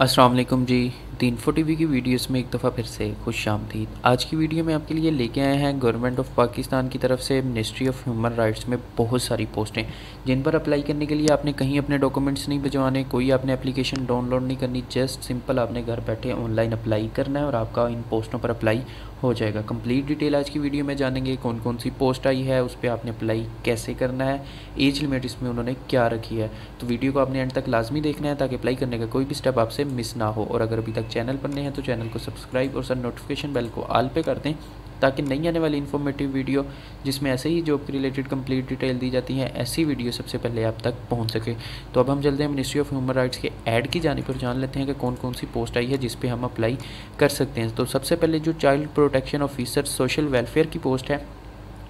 अस्सलाम वालेकुम जी। तीन फो टी की वीडियोस में एक दफ़ा फिर से खुश आमदीद। आज की वीडियो में आपके लिए लेके आए हैं गवर्नमेंट ऑफ़ पाकिस्तान की तरफ़ से मिनिस्ट्री ऑफ़ ह्यूमन राइट्स में बहुत सारी पोस्टें, जिन पर अप्लाई करने के लिए आपने कहीं अपने डॉक्यूमेंट्स नहीं भिजवाने, कोई आपने एप्लीकेशन डाउनलोड नहीं करनी, जस्ट सिंपल आपने घर बैठे ऑनलाइन अप्लाई करना है और आपका इन पोस्टों पर अप्लाई हो जाएगा। कंप्लीट डिटेल आज की वीडियो में जानेंगे कौन कौन सी पोस्ट आई है, उस पर आपने अप्लाई कैसे करना है, एज लिमिट इसमें उन्होंने क्या रखी है। तो वीडियो को आपने एंड तक लाजमी देखना है, ताकि अप्लाई करने का कोई भी स्टेप आपसे मिस ना हो, और अगर अभी तक चैनल पर नहीं है तो चैनल को सब्सक्राइब और सर नोटिफिकेशन बेल को आल पे कर दें, ताकि नई आने वाली इन्फॉर्मेटिव वीडियो जिसमें ऐसे ही जॉब के रिलेटेड कंप्लीट डिटेल दी जाती हैं, ऐसी वीडियो सबसे पहले आप तक पहुँच सके। तो अब हम चलते हैं मिनिस्ट्री ऑफ़ ह्यूमन राइट्स के ऐड की जाने पर, जान लेते हैं कि कौन कौन सी पोस्ट आई है, जिस पर हम अप्लाई कर सकते हैं। तो सबसे पहले जो child protection officer social welfare की पोस्ट है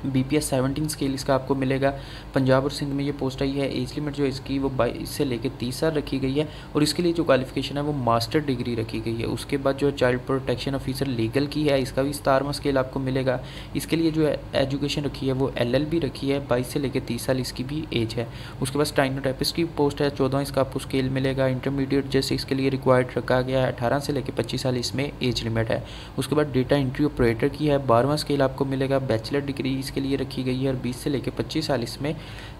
B P S seventeen scale इसका आपको मिलेगा। पंजाब और सिंध में ये पोस्ट आई है। एज लिमिट जो इसकी वो बाईस से लेकर तीस साल रखी गई है और इसके लिए जो क्वालिफिकेशन है वो मास्टर डिग्री रखी गई है। उसके बाद जो चाइल्ड प्रोटेक्शन ऑफिसर लीगल की है। इसका भी सतारवा स्केल आपको मिलेगा। इसके लिए जो एजुकेशन रखी है वो एल एल बी रखी है। बाईस से लेकर तीस साल इसकी भी एज है। उसके बाद स्टाइनोटाइपिस की पोस्ट है। चौदह इसका आपको स्केल मिलेगा। इंटरमीडिएट जैसे इसके लिए रिक्वायर्ड रखा गया है। अठारह से लेकर पच्चीस साल इसमें एज लिमिट है। उसके बाद डेटा इंट्री ऑपरेटर की है। बारहवां स्केल आपको मिलेगा। बैचलर डिग्री इसके लिए रखी गई है और 20 से लेकर 25 साल इसमें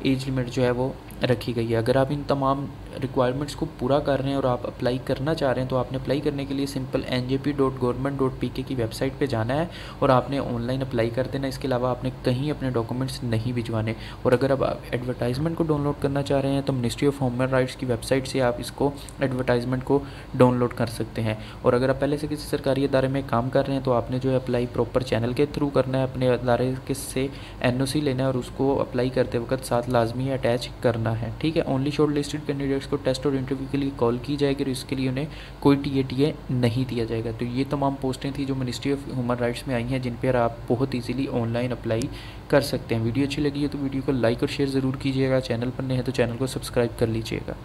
एज लिमिट जो है वो रखी गई है। अगर आप इन तमाम रिक्वायरमेंट्स को पूरा कर रहे हैं और आप अप्लाई करना चाह रहे हैं तो आपने अप्लाई करने के लिए simple N J P dot government dot P K की वेबसाइट पर जाना है और आपने ऑनलाइन अप्लाई कर देना। इसके अलावा आपने कहीं अपने डॉक्यूमेंट्स नहीं भिजवाने। और अगर आप एडवर्टाइजमेंट को डाउनलोड करना चाह रहे हैं तो मिनिस्ट्री ऑफ़ ह्यूमन राइट्स की वेबसाइट से आप इसको एडवर्टाइजमेंट को डाउनलोड कर सकते हैं। और अगर आप पहले से किसी सरकारी अदारे में काम कर रहे हैं तो आपने जो है अप्लाई प्रॉपर चैनल के थ्रू करना है। अपने अदारे के से एनओसी लेना है और उसको अप्लाई करते वक्त साथ लाजमी अटैच करना है, ठीक है? ओनली शॉर्ट लिस्टेड कैंडिडेट्स को टेस्ट और इंटरव्यू के लिए कॉल की जाएगी और इसके लिए उन्हें कोई टी ए टी ए नहीं दिया जाएगा। तो ये तमाम पोस्टें थी जो मिनिस्ट्री ऑफ़ ह्यूमन राइट्स में आई हैं, जिन पर आप बहुत ईजिली ऑनलाइन अप्लाई कर सकते हैं। वीडियो अच्छी लगी है तो वीडियो को लाइक और शेयर ज़रूर कीजिएगा। चैनल पर नहीं है तो चैनल को सब्सक्राइब कर लीजिएगा।